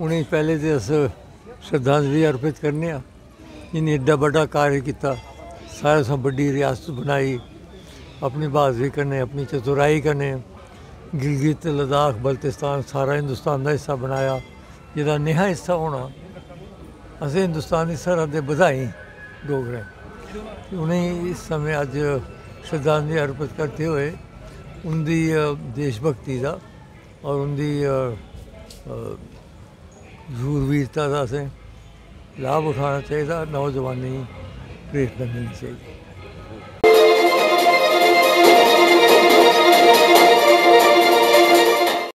उन्हें पहले तो अस श्रद्धांजलि अर्पित करने इन्हें एड्डा बड़ा कार्य किया सारे से बड़ी रियासत बनाई अपनी बहादुरी कन्नै अपनी चतुराई कन्नै गिलगित लद्दाख बल्तिस्तान सारा हिंदुस्तान का हिस्सा बनाया जेह्दा नेहा हिस्सा होना असें हिंदुस्तान दी सरहद बधाई डोगरे उन्हें इस समय अज्ज श्रद्धांजलि अर्पित करते हुए अ, देशभक्ति का और उंदी जूरवीरता से लाभ उठाना चाहिए नौजवानी प्रेरणा मिलनी चाहिए